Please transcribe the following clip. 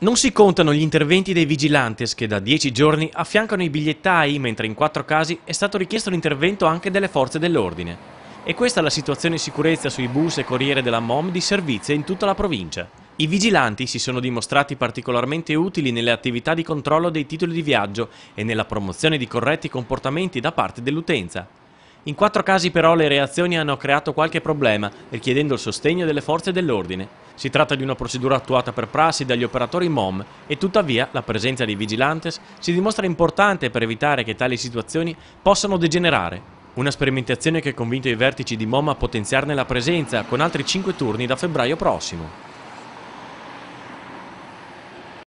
Non si contano gli interventi dei vigilantes che da dieci giorni affiancano i bigliettai, mentre in quattro casi è stato richiesto l'intervento anche delle forze dell'ordine. E questa è la situazione di sicurezza sui bus e corriere della MOM di servizio in tutta la provincia. I vigilanti si sono dimostrati particolarmente utili nelle attività di controllo dei titoli di viaggio e nella promozione di corretti comportamenti da parte dell'utenza. In quattro casi però le reazioni hanno creato qualche problema, richiedendo il sostegno delle forze dell'ordine. Si tratta di una procedura attuata per prassi dagli operatori MOM e tuttavia la presenza dei vigilantes si dimostra importante per evitare che tali situazioni possano degenerare. Una sperimentazione che ha convinto i vertici di MOM a potenziarne la presenza con altri 5 turni da febbraio prossimo.